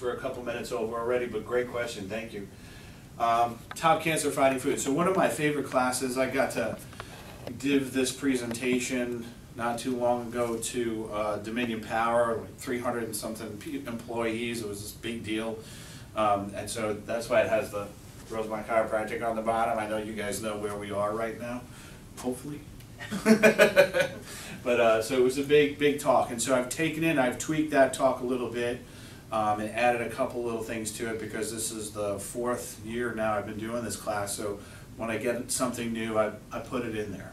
We're a couple minutes over already, but great question, thank you. Um, top cancer fighting foods. So one of my favorite classes, I got to give this presentation not too long ago to uh, Dominion Power, like 300 and something employees. It was this big deal. Um, and so that's why it has the Rosemont Chiropractic on the bottom. I know you guys know where we are right now, hopefully. but uh, so it was a big, big talk. And so I've taken it, I've tweaked that talk a little bit um, and added a couple little things to it because this is the fourth year now I've been doing this class. So when I get something new, I, I put it in there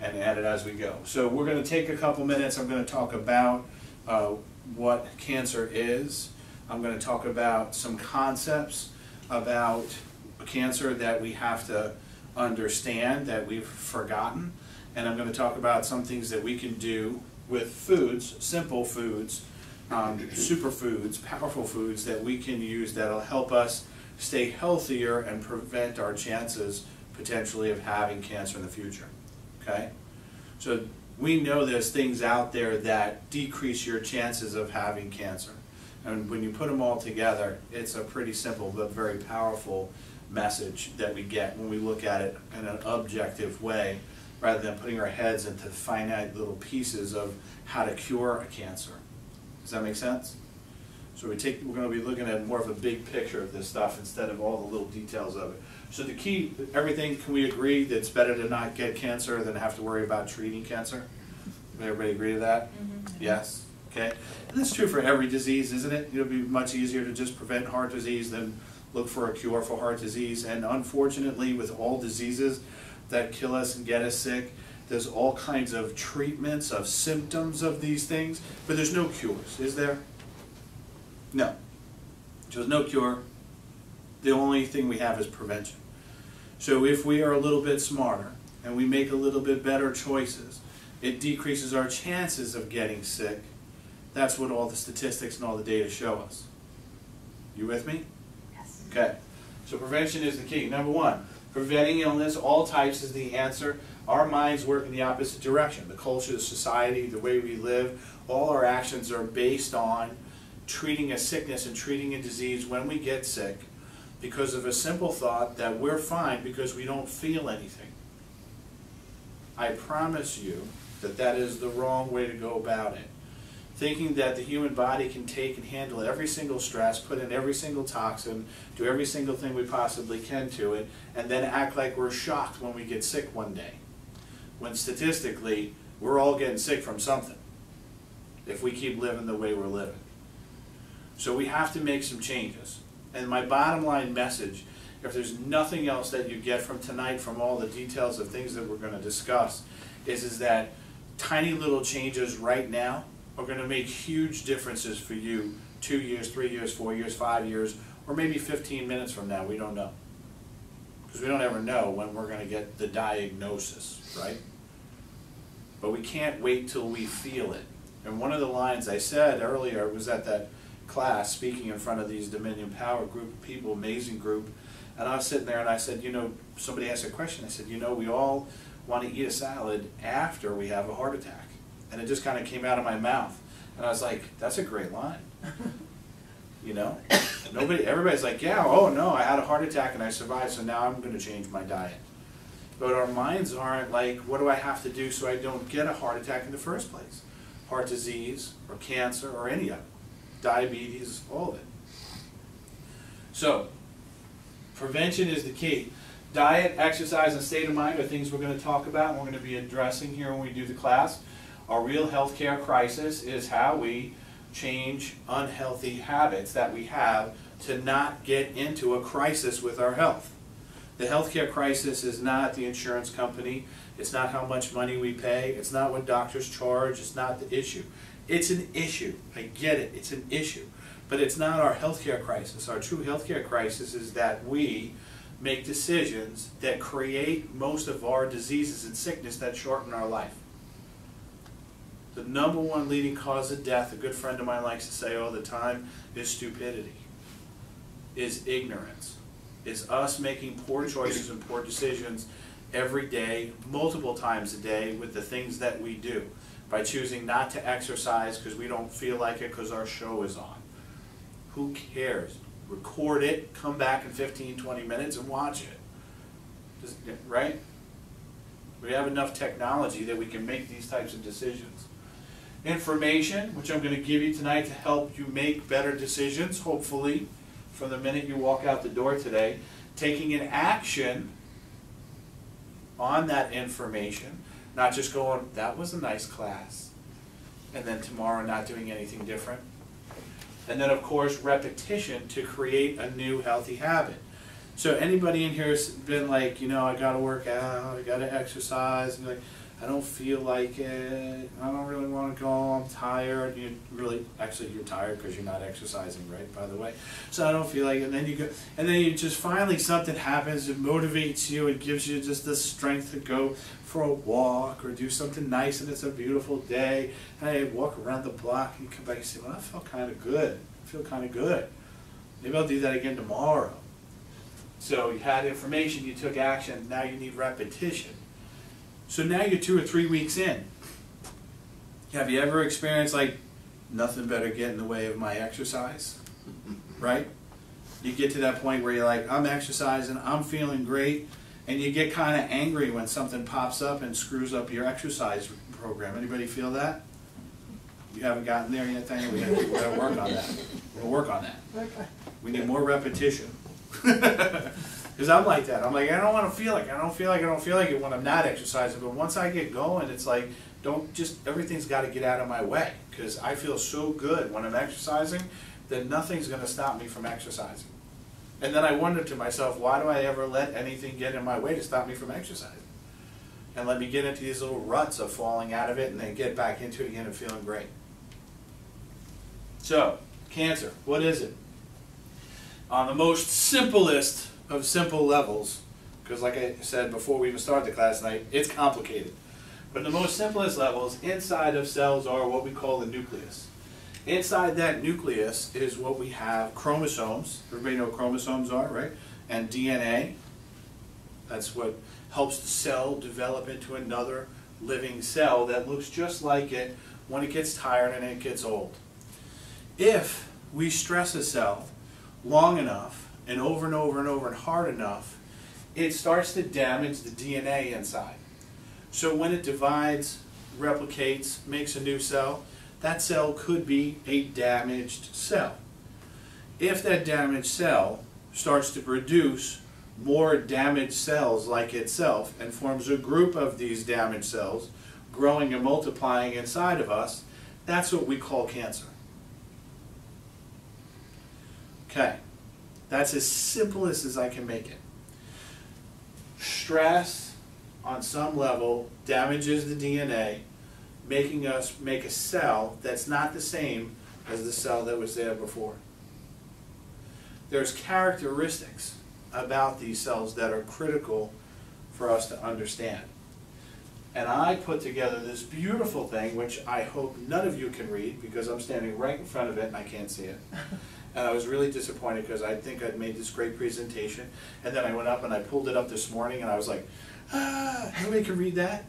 and add it as we go. So we're going to take a couple minutes. I'm going to talk about uh, what cancer is. I'm going to talk about some concepts about cancer that we have to understand that we've forgotten. And I'm going to talk about some things that we can do with foods, simple foods, um, superfoods, powerful foods that we can use that'll help us stay healthier and prevent our chances potentially of having cancer in the future. Okay? So we know there's things out there that decrease your chances of having cancer. And when you put them all together, it's a pretty simple but very powerful message that we get when we look at it in an objective way rather than putting our heads into finite little pieces of how to cure a cancer. Does that make sense? So we take, we're going to be looking at more of a big picture of this stuff instead of all the little details of it. So the key, everything, can we agree that it's better to not get cancer than have to worry about treating cancer? Everybody agree to that? Mm -hmm. Yes? Okay. And that's true for every disease, isn't it? It'll be much easier to just prevent heart disease than look for a cure for heart disease. And unfortunately, with all diseases that kill us and get us sick, there's all kinds of treatments of symptoms of these things, but there's no cures, is there? No. There's no cure. The only thing we have is prevention. So if we are a little bit smarter and we make a little bit better choices, it decreases our chances of getting sick. That's what all the statistics and all the data show us. You with me? Yes. Okay. So prevention is the key. Number one, preventing illness, all types is the answer. Our minds work in the opposite direction. The culture, the society, the way we live, all our actions are based on treating a sickness and treating a disease when we get sick because of a simple thought that we're fine because we don't feel anything. I promise you that that is the wrong way to go about it. Thinking that the human body can take and handle every single stress, put in every single toxin, do every single thing we possibly can to it, and then act like we're shocked when we get sick one day when statistically we're all getting sick from something if we keep living the way we're living. So we have to make some changes. And my bottom line message, if there's nothing else that you get from tonight from all the details of things that we're going to discuss, is, is that tiny little changes right now are going to make huge differences for you two years, three years, four years, five years, or maybe 15 minutes from now. We don't know. Because we don't ever know when we're going to get the diagnosis, right? But we can't wait till we feel it. And one of the lines I said earlier was at that class speaking in front of these Dominion Power group of people, amazing group, and I was sitting there and I said, you know, somebody asked a question. I said, you know, we all want to eat a salad after we have a heart attack. And it just kind of came out of my mouth. And I was like, that's a great line. you know? Nobody, everybody's like, yeah, oh no, I had a heart attack and I survived, so now I'm going to change my diet. But our minds aren't like, what do I have to do so I don't get a heart attack in the first place? Heart disease or cancer or any of it. Diabetes, all of it. So, prevention is the key. Diet, exercise, and state of mind are things we're going to talk about and we're going to be addressing here when we do the class. Our real healthcare crisis is how we change unhealthy habits that we have to not get into a crisis with our health. The healthcare crisis is not the insurance company. It's not how much money we pay. It's not what doctors charge. It's not the issue. It's an issue. I get it. It's an issue. But it's not our healthcare crisis. Our true healthcare crisis is that we make decisions that create most of our diseases and sickness that shorten our life. The number one leading cause of death, a good friend of mine likes to say all the time, is stupidity, is ignorance is us making poor choices and poor decisions every day, multiple times a day with the things that we do. By choosing not to exercise because we don't feel like it because our show is on. Who cares? Record it, come back in 15, 20 minutes and watch it. Just, right? We have enough technology that we can make these types of decisions. Information, which I'm going to give you tonight to help you make better decisions, hopefully, from the minute you walk out the door today. Taking an action on that information, not just going, that was a nice class, and then tomorrow not doing anything different. And then, of course, repetition to create a new healthy habit. So anybody in here has been like, you know, I got to work out, I got to exercise, and like, I don't feel like it, I don't really want to go, I'm tired. You really, actually, you're tired because you're not exercising, right? By the way, so I don't feel like it. And then you go, and then you just finally something happens, it motivates you, it gives you just the strength to go for a walk or do something nice, and it's a beautiful day. And I walk around the block, and come back and say, well, I felt kind of good. I feel kind of good. Maybe I'll do that again tomorrow. So you had information, you took action, now you need repetition. So now you're two or three weeks in. Have you ever experienced like, nothing better get in the way of my exercise? right? You get to that point where you're like, I'm exercising, I'm feeling great, and you get kind of angry when something pops up and screws up your exercise program. Anybody feel that? You haven't gotten there yet, Tanya? We gotta, work on that. We'll work on that. Okay. We need more repetition. Because I'm like that. I'm like, I don't want to feel like I don't feel like I don't feel like it when I'm not exercising. But once I get going, it's like, don't just, everything's got to get out of my way. Because I feel so good when I'm exercising that nothing's going to stop me from exercising. And then I wonder to myself, why do I ever let anything get in my way to stop me from exercising? And let me get into these little ruts of falling out of it and then get back into it again and feeling great. So, cancer, what is it? On the most simplest of simple levels, because like I said before we even started the class tonight, it's complicated. But the most simplest levels inside of cells are what we call the nucleus. Inside that nucleus is what we have chromosomes. Everybody know what chromosomes are, right? And DNA. That's what helps the cell develop into another living cell that looks just like it when it gets tired and it gets old. If we stress a cell long enough and over and over and over and hard enough, it starts to damage the DNA inside. So when it divides, replicates, makes a new cell, that cell could be a damaged cell. If that damaged cell starts to produce more damaged cells like itself and forms a group of these damaged cells growing and multiplying inside of us, that's what we call cancer. Okay, that's as simple as I can make it. Stress on some level damages the DNA, making us make a cell that's not the same as the cell that was there before. There's characteristics about these cells that are critical for us to understand. And I put together this beautiful thing, which I hope none of you can read because I'm standing right in front of it and I can't see it. And I was really disappointed because I think I'd made this great presentation. And then I went up and I pulled it up this morning and I was like, ah, nobody can read that?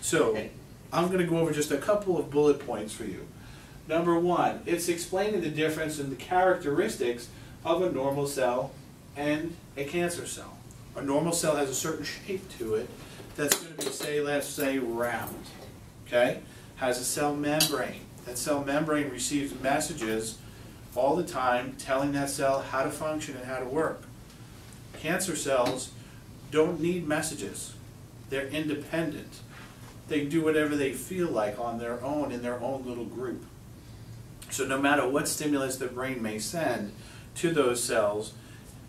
So I'm going to go over just a couple of bullet points for you. Number one, it's explaining the difference in the characteristics of a normal cell and a cancer cell. A normal cell has a certain shape to it that's going to be, say, let's say round, okay? Has a cell membrane. That cell membrane receives messages all the time telling that cell how to function and how to work. Cancer cells don't need messages. They're independent. They do whatever they feel like on their own in their own little group. So no matter what stimulus the brain may send to those cells,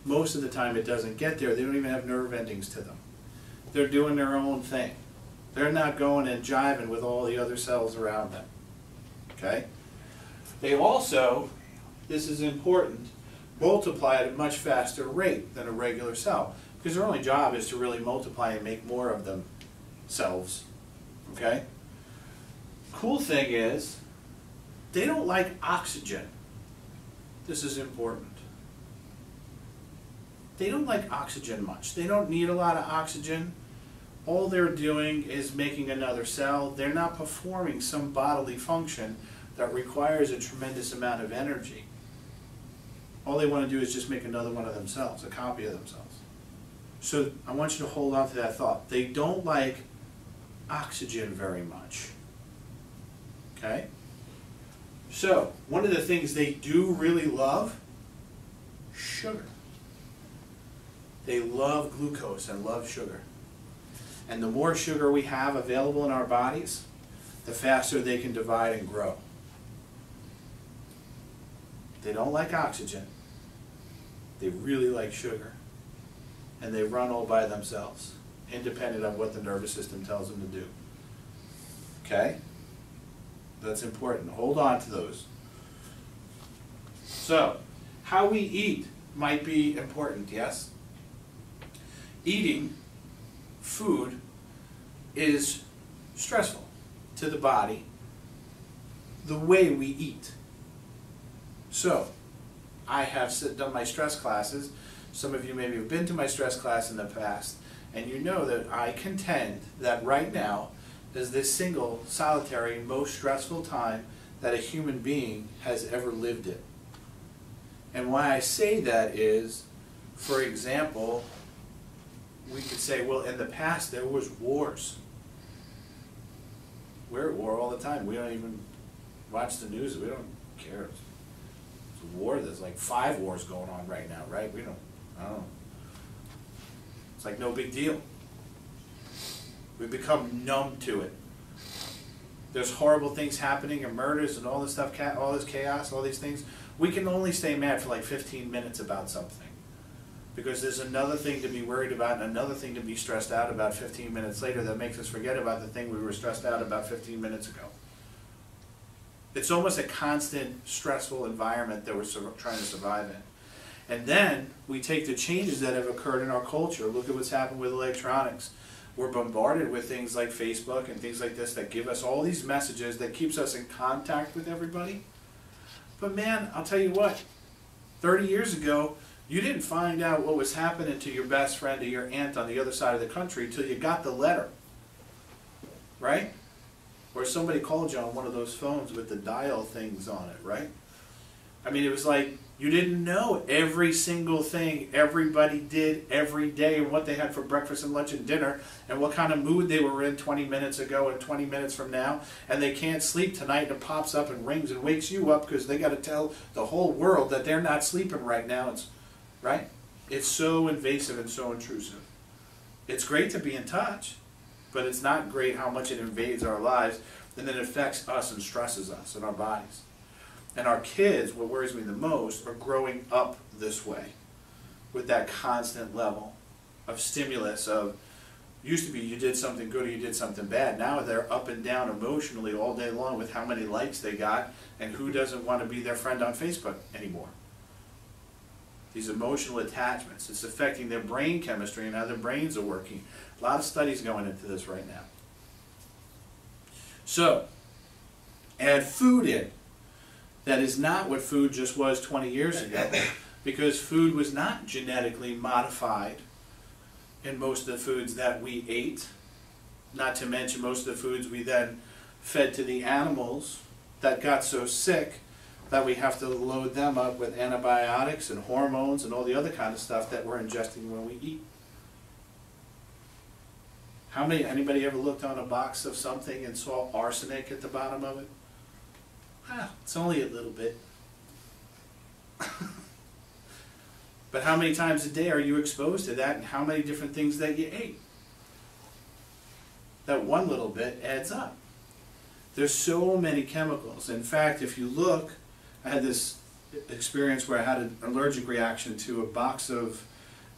most of the time it doesn't get there. They don't even have nerve endings to them. They're doing their own thing. They're not going and jiving with all the other cells around them. Okay? They also this is important, multiply at a much faster rate than a regular cell. Because their only job is to really multiply and make more of themselves. Okay? Cool thing is, they don't like oxygen. This is important. They don't like oxygen much. They don't need a lot of oxygen. All they're doing is making another cell. They're not performing some bodily function that requires a tremendous amount of energy. All they want to do is just make another one of themselves, a copy of themselves. So I want you to hold on to that thought. They don't like oxygen very much. Okay? So, one of the things they do really love sugar. They love glucose and love sugar. And the more sugar we have available in our bodies, the faster they can divide and grow. They don't like oxygen. They really like sugar. And they run all by themselves, independent of what the nervous system tells them to do. Okay? That's important. Hold on to those. So, how we eat might be important, yes? Eating food is stressful to the body the way we eat. So, I have done my stress classes. Some of you maybe have been to my stress class in the past, and you know that I contend that right now is this single, solitary, most stressful time that a human being has ever lived in. And why I say that is, for example, we could say, well, in the past there was wars. We're at war all the time. We don't even watch the news. We don't care. War. There's like five wars going on right now, right? We don't, I don't know. It's like no big deal. We become numb to it. There's horrible things happening and murders and all this stuff, all this chaos, all these things. We can only stay mad for like 15 minutes about something. Because there's another thing to be worried about and another thing to be stressed out about 15 minutes later that makes us forget about the thing we were stressed out about 15 minutes ago. It's almost a constant stressful environment that we're trying to survive in. And then we take the changes that have occurred in our culture. Look at what's happened with electronics we're bombarded with things like Facebook and things like this that give us all these messages that keeps us in contact with everybody. But man, I'll tell you what, 30 years ago, you didn't find out what was happening to your best friend or your aunt on the other side of the country until you got the letter. Right? Or somebody called you on one of those phones with the dial things on it, right? I mean, it was like you didn't know every single thing everybody did every day and what they had for breakfast and lunch and dinner and what kind of mood they were in 20 minutes ago and 20 minutes from now. And they can't sleep tonight and it pops up and rings and wakes you up because they got to tell the whole world that they're not sleeping right now. It's right? It's so invasive and so intrusive. It's great to be in touch, but it's not great how much it invades our lives and then affects us and stresses us and our bodies. And our kids, what worries me the most, are growing up this way with that constant level of stimulus of used to be you did something good or you did something bad. Now they're up and down emotionally all day long with how many likes they got and who doesn't want to be their friend on Facebook anymore. These emotional attachments. It's affecting their brain chemistry and how their brains are working. A lot of studies going into this right now. So, add food in. That is not what food just was 20 years ago, because food was not genetically modified in most of the foods that we ate, not to mention most of the foods we then fed to the animals that got so sick that we have to load them up with antibiotics and hormones and all the other kind of stuff that we're ingesting when we eat. How many, anybody ever looked on a box of something and saw arsenic at the bottom of it? ah, it's only a little bit. but how many times a day are you exposed to that and how many different things that you ate? That one little bit adds up. There's so many chemicals. In fact, if you look, I had this experience where I had an allergic reaction to a box of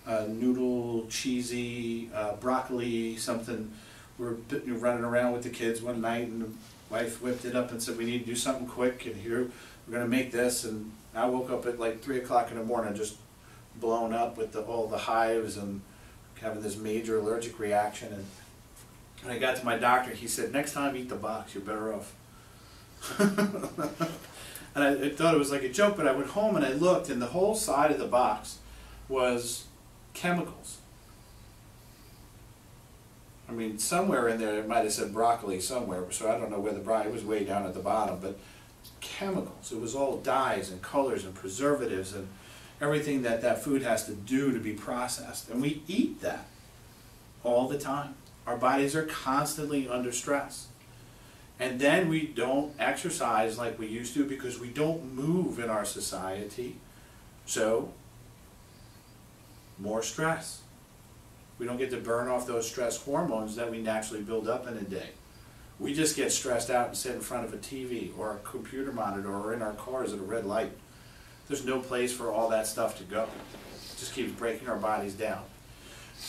uh, noodle, cheesy, uh, broccoli, something. We were running around with the kids one night and the wife whipped it up and said, we need to do something quick, and here, we're gonna make this, and I woke up at like three o'clock in the morning, just blown up with the, all the hives and having this major allergic reaction, and when I got to my doctor, he said, next time eat the box, you're better off. and I, I thought it was like a joke, but I went home and I looked, and the whole side of the box was chemicals. I mean, somewhere in there it might have said broccoli somewhere, so I don't know where the broccoli was way down at the bottom, but chemicals. It was all dyes and colors and preservatives and everything that that food has to do to be processed. And we eat that all the time. Our bodies are constantly under stress. And then we don't exercise like we used to because we don't move in our society. So, more stress. We don't get to burn off those stress hormones that we naturally build up in a day. We just get stressed out and sit in front of a TV or a computer monitor or in our cars at a red light. There's no place for all that stuff to go. It just keeps breaking our bodies down.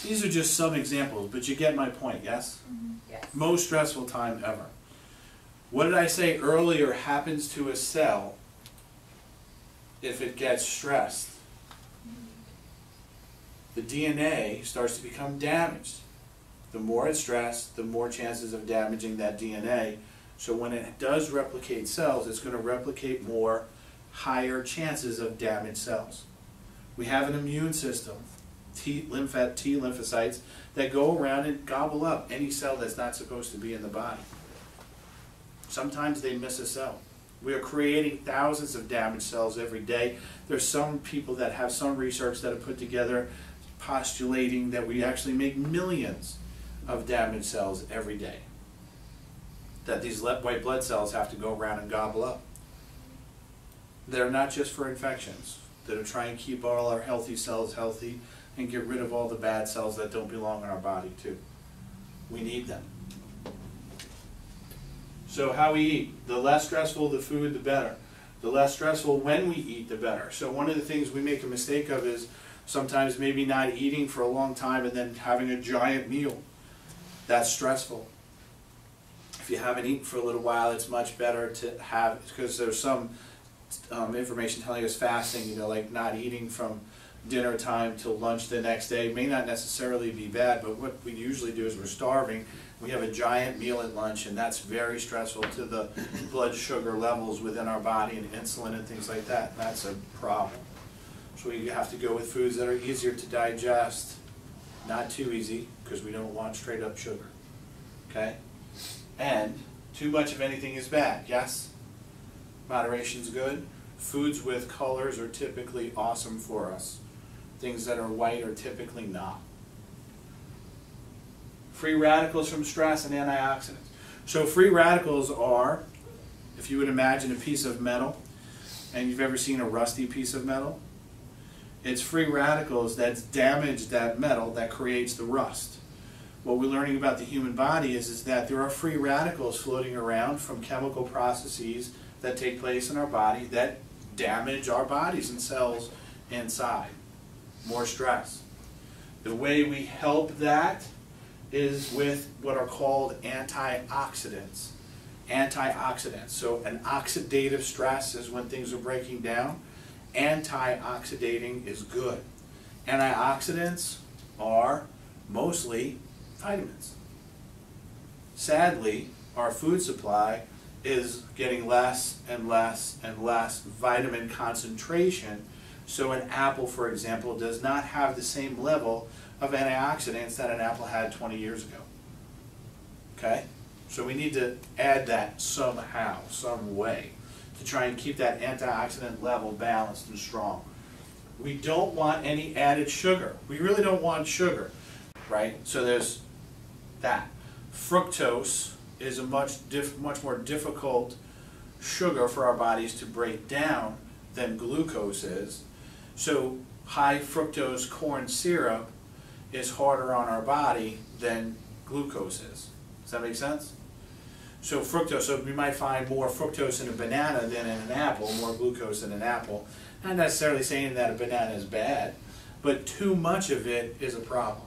These are just some examples, but you get my point, yes? Mm-hmm. Yes. Most stressful time ever. What did I say earlier happens to a cell if it gets stressed? The DNA starts to become damaged. The more it's stressed, the more chances of damaging that DNA. So when it does replicate cells, it's going to replicate more higher chances of damaged cells. We have an immune system, T, lymphat, T lymphocytes, that go around and gobble up any cell that's not supposed to be in the body. Sometimes they miss a cell. We are creating thousands of damaged cells every day. There's some people that have some research that have put together postulating that we actually make millions of damaged cells every day. That these white blood cells have to go around and gobble up. They're not just for infections. They're trying to try and keep all our healthy cells healthy and get rid of all the bad cells that don't belong in our body too. We need them. So how we eat, the less stressful the food, the better. The less stressful when we eat, the better. So one of the things we make a mistake of is sometimes maybe not eating for a long time and then having a giant meal. That's stressful. If you haven't eaten for a little while, it's much better to have, because there's some um, information telling us fasting, you know, like not eating from dinner time till lunch the next day may not necessarily be bad, but what we usually do is we're starving, we have a giant meal at lunch, and that's very stressful to the blood sugar levels within our body and insulin and things like that. That's a problem. So we have to go with foods that are easier to digest, not too easy, because we don't want straight up sugar. Okay? And too much of anything is bad, yes? Moderation's good. Foods with colors are typically awesome for us. Things that are white are typically not. Free radicals from stress and antioxidants. So free radicals are, if you would imagine a piece of metal, and you've ever seen a rusty piece of metal, it's free radicals that's damaged that metal that creates the rust. What we're learning about the human body is, is that there are free radicals floating around from chemical processes that take place in our body that damage our bodies and cells inside. More stress. The way we help that is with what are called antioxidants. Antioxidants. So an oxidative stress is when things are breaking down. Antioxidating is good. Antioxidants are mostly vitamins. Sadly, our food supply is getting less and less and less vitamin concentration. So an apple, for example, does not have the same level of antioxidants that an apple had 20 years ago. Okay? So we need to add that somehow, some way, to try and keep that antioxidant level balanced and strong. We don't want any added sugar. We really don't want sugar, right? So there's that. Fructose is a much, much more difficult sugar for our bodies to break down than glucose is. So high fructose corn syrup is harder on our body than glucose is. Does that make sense? So fructose, so we might find more fructose in a banana than in an apple, more glucose in an apple. Not necessarily saying that a banana is bad, but too much of it is a problem.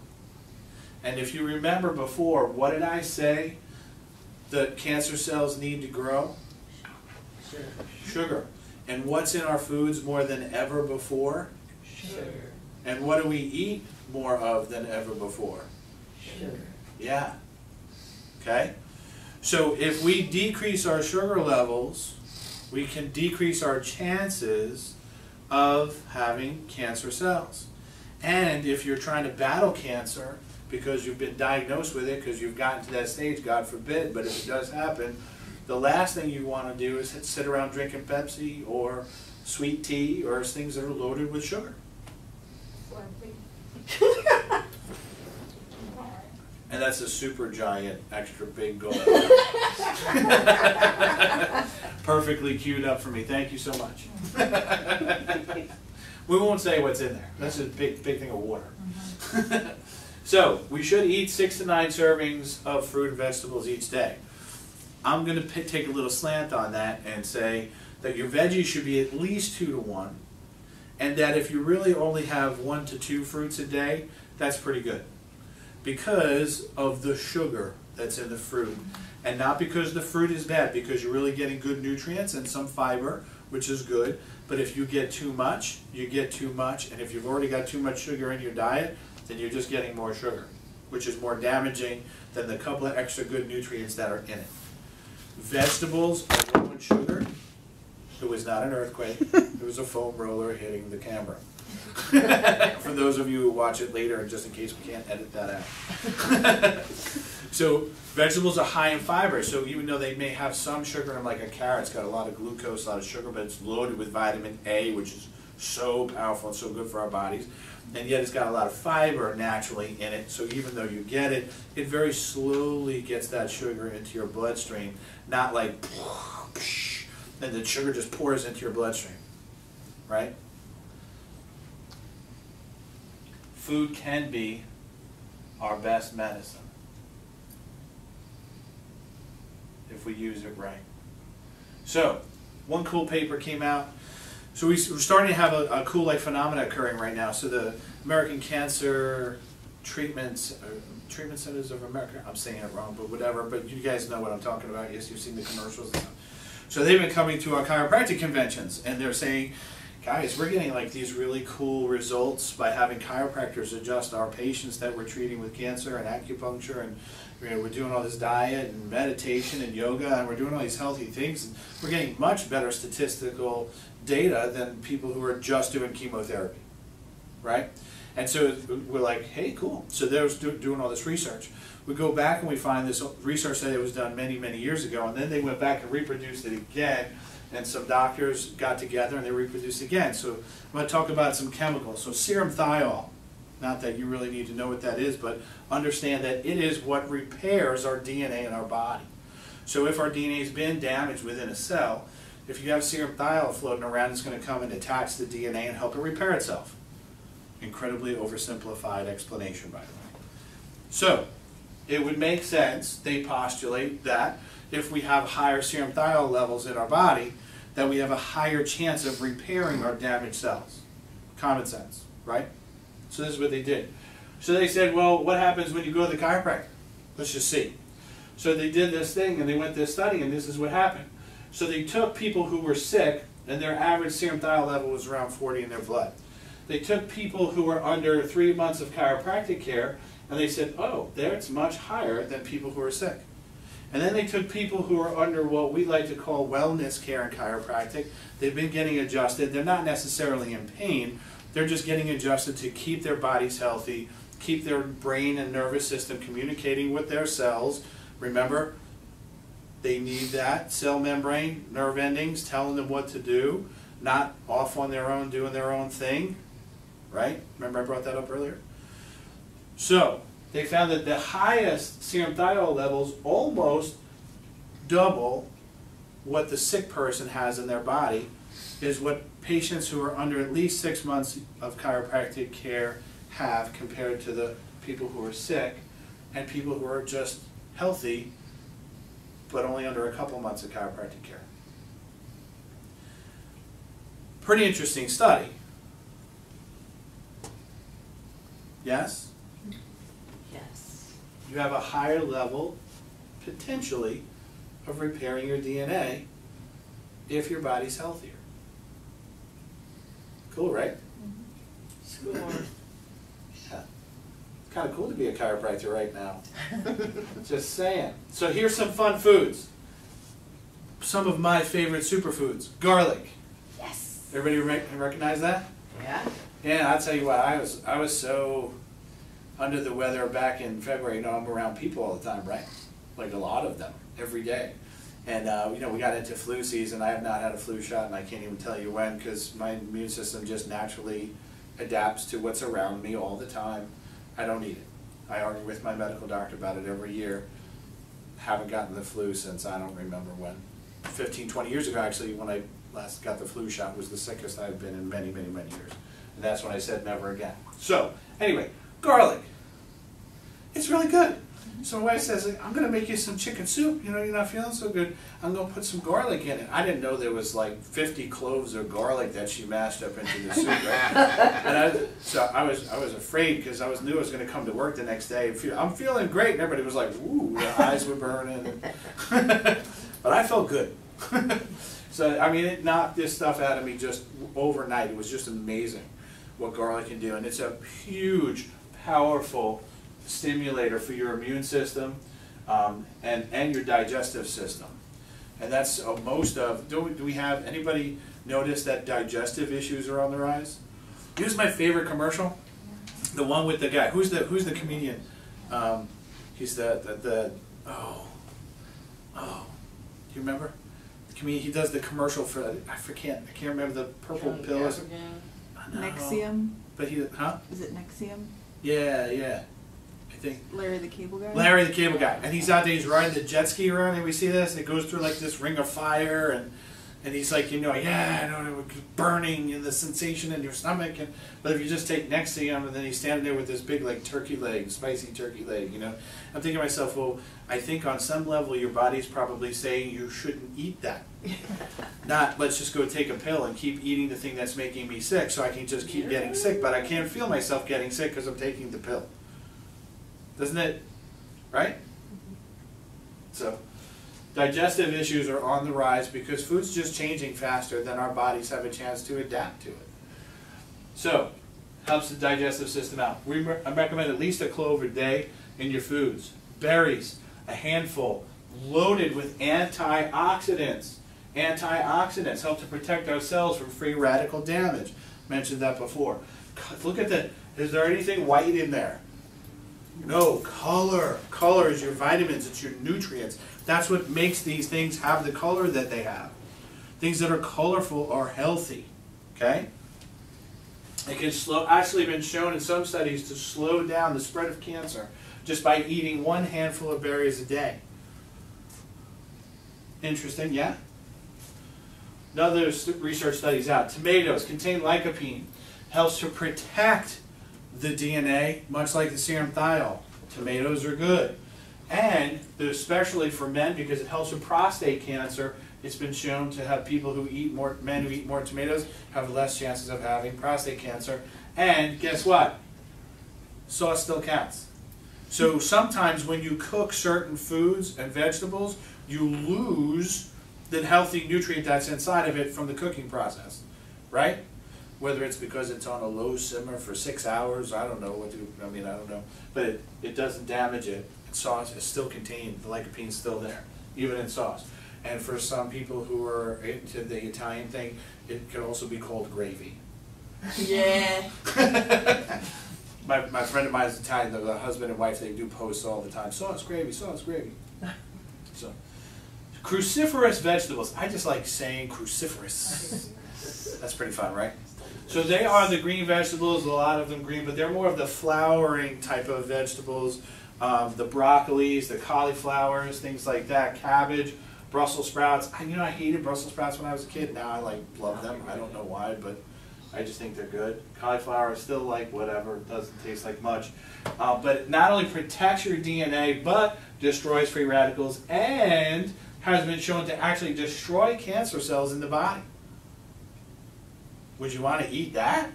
And if you remember before, what did I say the cancer cells need to grow? Sugar. Sugar. And what's in our foods more than ever before? Sugar. And what do we eat more of than ever before? Sugar. Yeah. Okay? So if we decrease our sugar levels, we can decrease our chances of having cancer cells. And if you're trying to battle cancer because you've been diagnosed with it, because you've gotten to that stage, God forbid, but if it does happen, the last thing you want to do is sit around drinking Pepsi or sweet tea or things that are loaded with sugar. And that's a super giant, extra big goal. Perfectly queued up for me. Thank you so much. we won't say what's in there. That's a big, big thing of water. Mm-hmm. so we should eat six to nine servings of fruit and vegetables each day. I'm going to take a little slant on that and say that your veggies should be at least two to one, and that if you really only have one to two fruits a day, that's pretty good because of the sugar that's in the fruit. And not because the fruit is bad, because you're really getting good nutrients and some fiber, which is good. But if you get too much, you get too much. And if you've already got too much sugar in your diet, then you're just getting more sugar, which is more damaging than the couple of extra good nutrients that are in it. Vegetables are low in sugar. It was not an earthquake. it was a foam roller hitting the camera. For those of you who watch it later, just in case we can't edit that out. so vegetables are high in fiber, so even though they may have some sugar in them, like a carrot's got a lot of glucose, a lot of sugar, but it's loaded with vitamin A, which is so powerful and so good for our bodies. And yet it's got a lot of fiber naturally in it, so even though you get it, it very slowly gets that sugar into your bloodstream, not like, and the sugar just pours into your bloodstream, right? food can be our best medicine if we use it right. So, one cool paper came out. So we, are starting to have a, a, cool like phenomena occurring right now. So the American Cancer Treatments uh, Treatment Centers of America. I'm saying it wrong, but whatever. But you guys know what I'm talking about. Yes, you've seen the commercials. So they've been coming to our chiropractic conventions, and they're saying guys, we're getting like these really cool results by having chiropractors adjust our patients that we're treating with cancer and acupuncture and you know, we're doing all this diet and meditation and yoga and we're doing all these healthy things and we're getting much better statistical data than people who are just doing chemotherapy, right? And so we're like, hey, cool. So they're doing all this research. We go back and we find this research that was done many, many years ago, and then they went back and reproduced it again and some doctors got together and they reproduced again. So I'm going to talk about some chemicals. So serum thiol, not that you really need to know what that is, but understand that it is what repairs our DNA in our body. So if our DNA has been damaged within a cell, if you have serum thiol floating around, it's going to come and attach the DNA and help it repair itself. Incredibly oversimplified explanation, by the way. So, it would make sense, they postulate, that if we have higher serum thiol levels in our body, that we have a higher chance of repairing our damaged cells. Common sense, right? So this is what they did. So they said, well, what happens when you go to the chiropractor? Let's just see. So they did this thing and they went this study and this is what happened. So they took people who were sick and their average serum thiol level was around 40 in their blood. They took people who were under three months of chiropractic care and they said, oh, there it's much higher than people who are sick. And then they took people who are under what we like to call wellness care and chiropractic. They've been getting adjusted. They're not necessarily in pain. They're just getting adjusted to keep their bodies healthy, keep their brain and nervous system communicating with their cells. Remember, they need that cell membrane, nerve endings telling them what to do, not off on their own doing their own thing. Right? Remember I brought that up earlier? So, they found that the highest serum thiol levels almost double what the sick person has in their body is what patients who are under at least six months of chiropractic care have compared to the people who are sick and people who are just healthy but only under a couple months of chiropractic care. Pretty interesting study. Yes? Yes. You have a higher level, potentially, of repairing your DNA if your body's healthier. Cool, right? Mm-hmm. School. Yeah. Kind of cool to be a chiropractor right now. Just saying. So here's some fun foods. Some of my favorite superfoods. Garlic. Yes. Everybody recognize that? Yeah. Yeah, I'll tell you what, I was I was so under the weather back in February, you know, I'm around people all the time, right? Like a lot of them, every day. And, uh, you know, we got into flu season. I have not had a flu shot, and I can't even tell you when because my immune system just naturally adapts to what's around me all the time. I don't need it. I argue with my medical doctor about it every year. Haven't gotten the flu since I don't remember when. 15, 20 years ago, actually, when I last got the flu shot, was the sickest I've been in many, many, many years. And that's when I said never again. So, anyway, garlic. It's really good. So my wife says, I'm going to make you some chicken soup. You know, you're not feeling so good. I'm going to put some garlic in it. I didn't know there was like 50 cloves of garlic that she mashed up into the soup. Right? and I, so I was, I was afraid because I was knew I was going to come to work the next day. I'm feeling great, and everybody was like, "Ooh," their eyes were burning. but I felt good. so I mean, it knocked this stuff out of me just overnight. It was just amazing what garlic can do, and it's a huge, powerful stimulator for your immune system um, and and your digestive system. And that's uh, most of. Do we, do we have anybody notice that digestive issues are on the rise? Here's my favorite commercial, the one with the guy. Who's the Who's the comedian? Um, he's the, the the oh oh. Do you remember? The comedian. He does the commercial for I forget. I can't remember the purple Johnny pills. Nexium? But he huh? Is it Nexium? Yeah yeah. Larry the Cable Guy? Larry the Cable Guy, and he's out there. He's riding the jet ski around, and we see this. And it goes through like this ring of fire, and and he's like, you know, yeah, I know, burning and the sensation in your stomach. And but if you just take Nexium, and then he's standing there with this big like turkey leg, spicy turkey leg, you know, I'm thinking to myself, well, I think on some level your body's probably saying you shouldn't eat that. Not let's just go take a pill and keep eating the thing that's making me sick, so I can just keep getting sick. But I can't feel myself getting sick because I'm taking the pill. Doesn't it? Right? So, digestive issues are on the rise because food's just changing faster than our bodies have a chance to adapt to it. So, helps the digestive system out. We recommend at least a clove a day in your foods. Berries, a handful, loaded with antioxidants. Antioxidants help to protect our cells from free radical damage. Mentioned that before. Look at the. Is there anything white in there? No, color. Color is your vitamins, it's your nutrients. That's what makes these things have the color that they have. Things that are colorful are healthy. Okay? It can slow, actually been shown in some studies to slow down the spread of cancer just by eating one handful of berries a day. Interesting, yeah? Another research studies out. Tomatoes contain lycopene, helps to protect the DNA, much like the serum thiol. Tomatoes are good. And especially for men because it helps with prostate cancer. It's been shown to have people who eat more, men who eat more tomatoes have less chances of having prostate cancer. And guess what? Sauce still counts. So sometimes when you cook certain foods and vegetables, you lose the healthy nutrient that's inside of it from the cooking process, right? Whether it's because it's on a low simmer for six hours, I don't know what to, I mean, I don't know. But it, it doesn't damage it. Sauce is still contained, the lycopene's still there, even in sauce. And for some people who are into the Italian thing, it can also be called gravy. Yeah. My, my friend of mine is Italian, the, the husband and wife, they do posts all the time, sauce, gravy, sauce, gravy. So, cruciferous vegetables, I just like saying cruciferous. That's pretty fun, right? So they are the green vegetables, a lot of them green, but they're more of the flowering type of vegetables. Um, the broccolis, the cauliflowers, things like that, cabbage, Brussels sprouts. I, you know, I hated Brussels sprouts when I was a kid. Now I like love them. I don't know why, but I just think they're good. Cauliflower is still like whatever, it doesn't taste like much. Uh, but it not only protects your DNA, but destroys free radicals and has been shown to actually destroy cancer cells in the body. Would you want to eat that?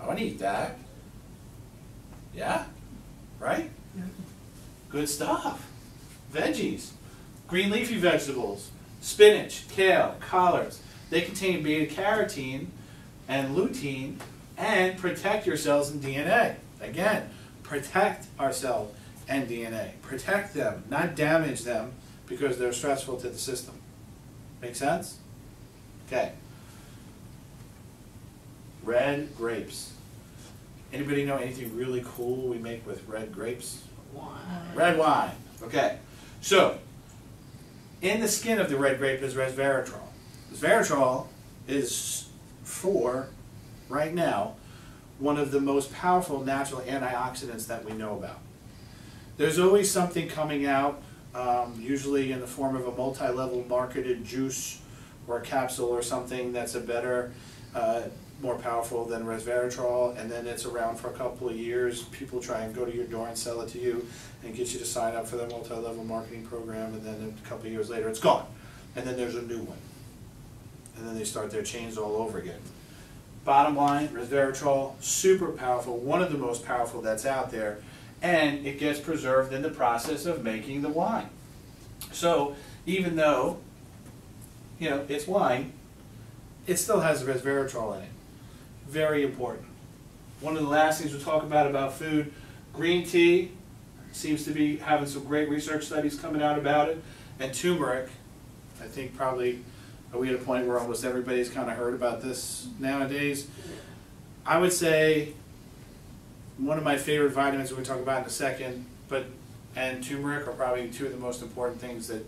I want to eat that. Yeah? Right? Good stuff. Veggies, green leafy vegetables, spinach, kale, collards. They contain beta carotene and lutein and protect your cells and DNA. Again, protect our cells and DNA. Protect them, not damage them because they're stressful to the system. Make sense? Okay. Red grapes. Anybody know anything really cool we make with red grapes? Wine. Red wine. Okay. So, In the skin of the red grape is resveratrol. Resveratrol is for, right now, one of the most powerful natural antioxidants that we know about. There's always something coming out, um, usually in the form of a multi-level marketed juice or a capsule or something that's a better, uh, more powerful than resveratrol, and then it's around for a couple of years. People try and go to your door and sell it to you and get you to sign up for the multi-level marketing program, and then a couple of years later, it's gone. And then there's a new one. And then they start their chains all over again. Bottom line, resveratrol, super powerful, one of the most powerful that's out there, and it gets preserved in the process of making the wine. So even though, you know, it's wine, it still has resveratrol in it. Very important. One of the last things we'll talk about about food, green tea seems to be having some great research studies coming out about it, and turmeric, I think probably are we at a point where almost everybody's kind of heard about this nowadays? I would say one of my favorite vitamins we can talk about in a second, but and turmeric are probably two of the most important things that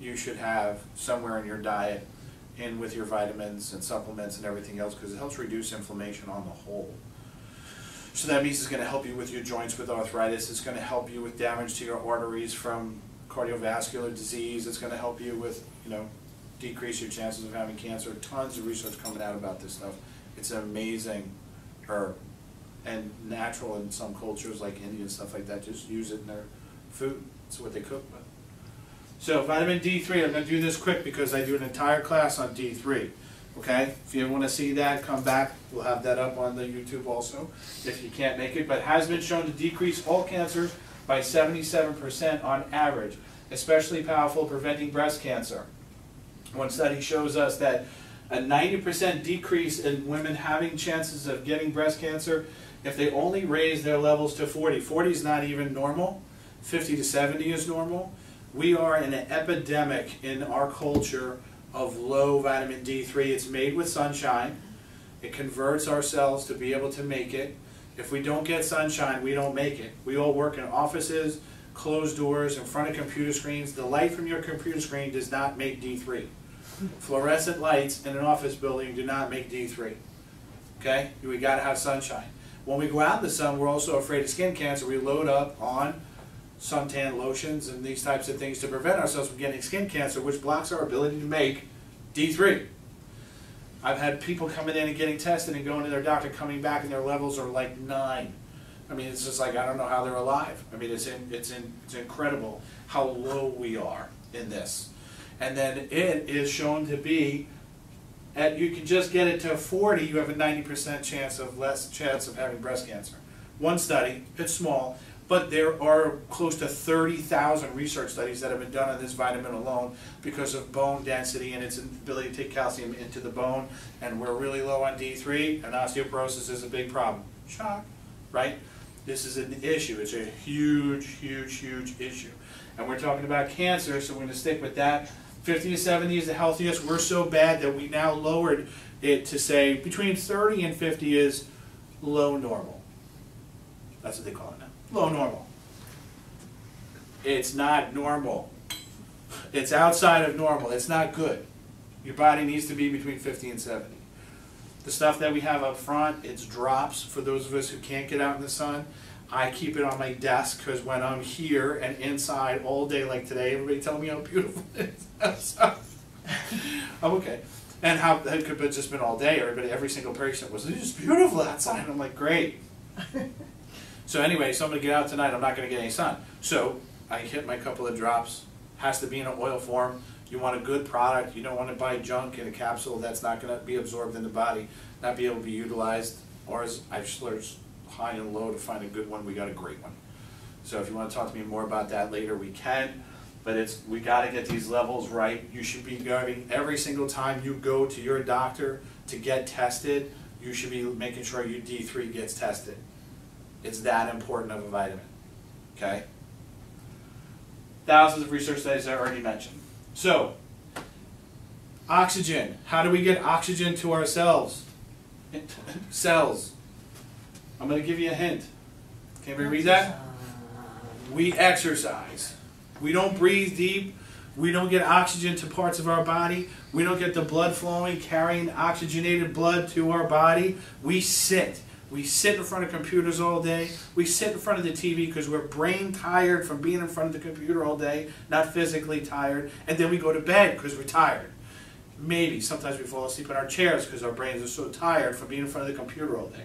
you should have somewhere in your diet and with your vitamins and supplements and everything else because it helps reduce inflammation on the whole. So that means it's going to help you with your joints with arthritis. It's going to help you with damage to your arteries from cardiovascular disease. It's going to help you with, you know, decrease your chances of having cancer. Tons of research coming out about this stuff. It's an amazing herb and natural in some cultures like India and stuff like that. Just use it in their food. It's what they cook with. So vitamin D3, I'm going to do this quick because I do an entire class on D3. Okay, if you want to see that, come back. We'll have that up on the YouTube also if you can't make it. But has been shown to decrease all cancers by 77% on average, especially powerful preventing breast cancer. One study shows us that a 90% decrease in women having chances of getting breast cancer if they only raise their levels to 40. 40 is not even normal. 50 to 70 is normal. We are in an epidemic in our culture of low vitamin D3. It's made with sunshine. It converts our cells to be able to make it. If we don't get sunshine, we don't make it. We all work in offices, closed doors, in front of computer screens. The light from your computer screen does not make D3. Fluorescent lights in an office building do not make D3. Okay? We got to have sunshine. When we go out in the sun, we're also afraid of skin cancer. We load up on suntan lotions and these types of things to prevent ourselves from getting skin cancer, which blocks our ability to make D3. I've had people coming in and getting tested and going to their doctor, coming back, and their levels are like nine. I mean, it's just like I don't know how they're alive. I mean, it's in, it's in, it's incredible how low we are in this. And then it is shown to be at you can just get it to 40, you have a 90% chance of less chance of having breast cancer. One study, it's small, but there are close to 30,000 research studies that have been done on this vitamin alone because of bone density and its ability to take calcium into the bone. And we're really low on D3, and osteoporosis is a big problem. Shock, right? This is an issue. It's a huge, huge, huge issue. And we're talking about cancer, so we're going to stick with that. 50 to 70 is the healthiest. We're so bad that we now lowered it to say between 30 and 50 is low normal. That's what they call it. Low normal. It's not normal. It's outside of normal. It's not good. Your body needs to be between 50 and 70. The stuff that we have up front, it's drops for those of us who can't get out in the sun. I keep it on my desk because when I'm here and inside all day like today, everybody tell me how beautiful it is I'm okay. And how it could have just been all day. Everybody, every single person was, it's beautiful outside. I'm like, great. so anyway, so I'm going to get out tonight. I'm not going to get any sun. So I hit my couple of drops. Has to be in an oil form. You want a good product. You don't want to buy junk in a capsule that's not going to be absorbed in the body, not be able to be utilized. Or as I've high and low to find a good one, we got a great one. So if you want to talk to me more about that later, we can. But it's we got to get these levels right. You should be going every single time you go to your doctor to get tested. You should be making sure your D3 gets tested. It's that important of a vitamin. Okay. Thousands of research studies I already mentioned. So, oxygen. How do we get oxygen to our cells? cells. I'm going to give you a hint. Can we read that? We exercise. We don't breathe deep We don't get oxygen to parts of our body. We don't get the blood flowing, carrying oxygenated blood to our body. We sit. We sit in front of computers all day. We sit in front of the TV because we're brain tired from being in front of the computer all day, not physically tired. And then we go to bed because we're tired. Maybe sometimes we fall asleep in our chairs because our brains are so tired from being in front of the computer all day.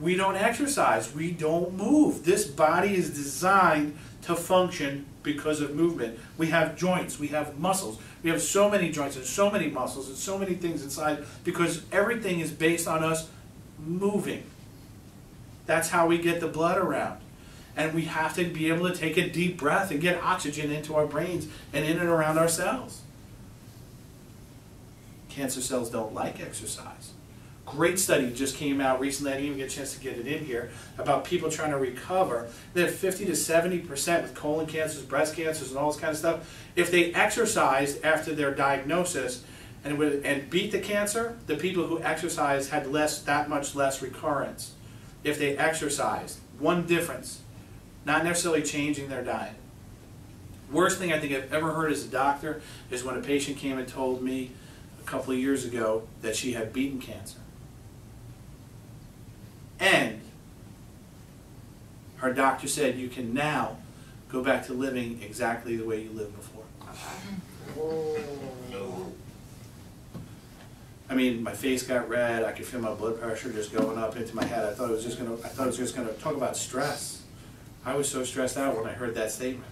We don't exercise. We don't move. This body is designed to function because of movement. We have joints, we have muscles, we have so many joints and so many muscles and so many things inside because everything is based on us moving. That's how we get the blood around. And we have to be able to take a deep breath and get oxygen into our brains and in and around our cells. Cancer cells don't like exercise. Great study just came out recently. I didn't even get a chance to get it in here about people trying to recover. That 50 to 70 percent with colon cancers, breast cancers, and all this kind of stuff. If they exercised after their diagnosis and would, and beat the cancer, the people who exercised had less, that much less recurrence. If they exercised, one difference, not necessarily changing their diet. Worst thing I think I've ever heard as a doctor is when a patient came and told me a couple of years ago that she had beaten cancer. And her doctor said you can now go back to living exactly the way you lived before. I mean, my face got red. I could feel my blood pressure just going up into my head. I thought it was just gonna. I thought it was just gonna talk about stress. I was so stressed out when I heard that statement.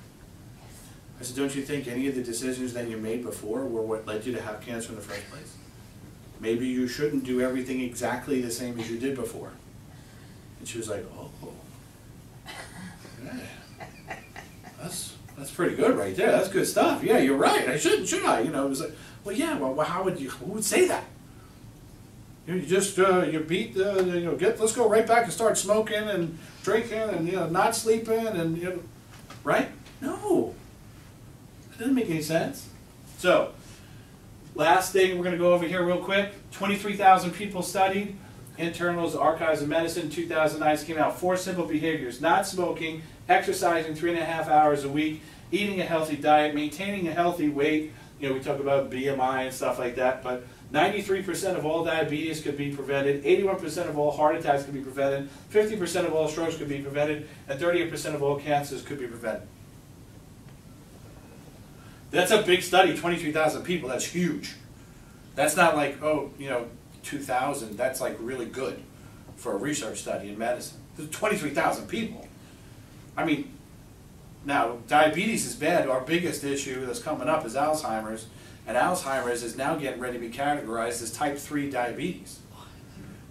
I said, "Don't you think any of the decisions that you made before were what led you to have cancer in the first place? Maybe you shouldn't do everything exactly the same as you did before." And she was like, "Oh, oh. yeah, that's that's pretty good right there. That's good stuff. Yeah, you're right. I shouldn't, should I? You know, it was like, well, yeah. Well, how would you? Who would say that? You, just uh, you beat the you know get let's go right back and start smoking and drinking and you know not sleeping and you know, right? No, it doesn't make any sense. So, last thing we're going to go over here real quick. Twenty-three thousand people studied. Internals Archives of Medicine 2009 came out. Four simple behaviors: not smoking, exercising three and a half hours a week, eating a healthy diet, maintaining a healthy weight. You know, we talk about BMI and stuff like that, but 93% of all diabetes could be prevented, 81% of all heart attacks could be prevented, 50% of all strokes could be prevented, and 38% of all cancers could be prevented. That's a big study, 23,000 people, that's huge. That's not like, oh, you know, 2,000, that's like really good for a research study in medicine. There's 23,000 people. I mean, now diabetes is bad. Our biggest issue that's coming up is Alzheimer's, and Alzheimer's is now getting ready to be categorized as type 3 diabetes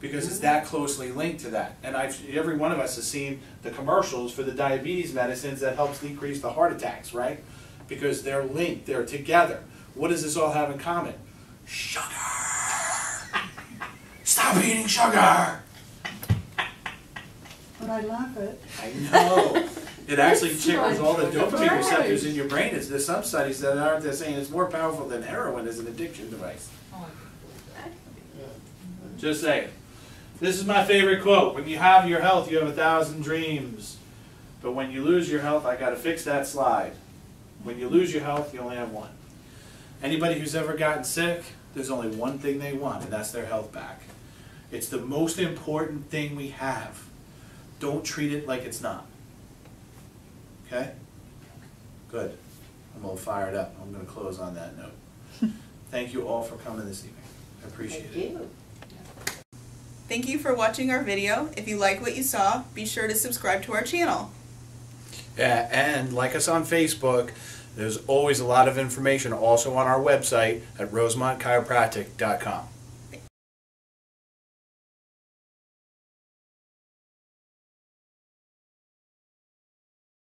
because it's that closely linked to that. And I've, every one of us has seen the commercials for the diabetes medicines that helps decrease the heart attacks, right? Because they're linked, they're together. What does this all have in common? Sugar! Stop eating sugar! But I love it. I know. It actually It's triggers all the dopamine receptors in your brain. It's, there's some studies that aren't they're saying it's more powerful than heroin as an addiction device. Just saying. This is my favorite quote. When you have your health, you have a thousand dreams. But when you lose your health, I gotta fix that slide. When you lose your health, you only have one. Anybody who's ever gotten sick, there's only one thing they want, and that's their health back. It's the most important thing we have. Don't treat it like it's not. Okay? Good. I'm all fired up. I'm going to close on that note. Thank you all for coming this evening. I appreciate Thank it. you. Thank you for watching our video. If you like what you saw, be sure to subscribe to our channel. Yeah, and like us on Facebook. There's always a lot of information also on our website at rosemontchiropractic.com.